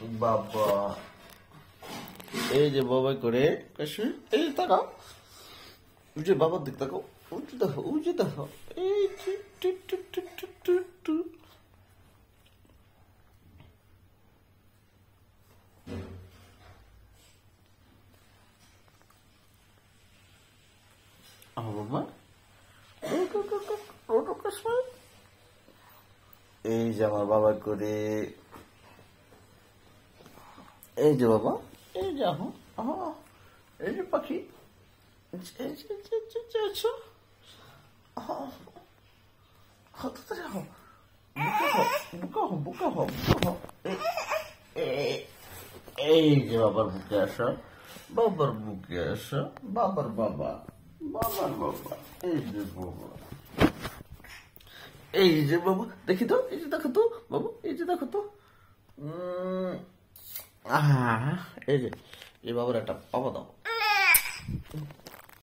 বাবা। এই যে বাবা করে কাশ্মীর এই তাকাও। ওই যে বাবার দিক তাকাও। ওই যে দেখো, ওই যে দেখো। এই আমার বাবা এই যে আমার বাবা করে। এই যে বাবা এই যে এই যে পাখি এই যে বাবার বুকে আসা বাবার বুকে আসা বাবার বাবা বাবার বাবা এই যে বাবা এই যে বাবু দেখি তো এই যে দেখো তো বাবু এই যে দেখো তো উম, এই যে এই বাবুর একটা দাও